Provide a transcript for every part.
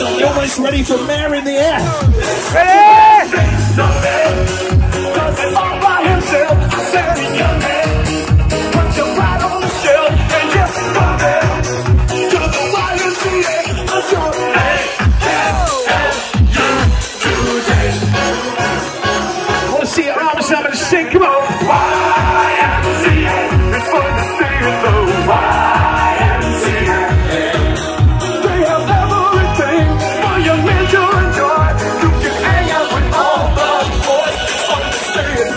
Chris ready for Mary in the air. All by himself, I said, young man, put your pride on the shelf and just there to the YMCA. To see your arms? Come on.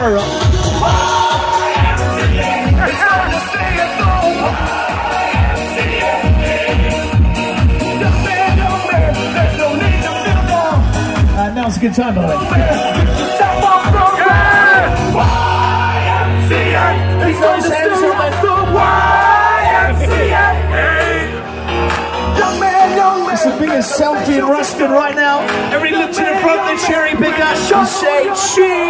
feel down. Uh, now's a good time, by the way. Step up program. YMCA. It's fun to stay at the YMCA. Young man, young man. It's the biggest selfie in Ruskin right now. Everybody look to the front of the cherry picker and say cheese.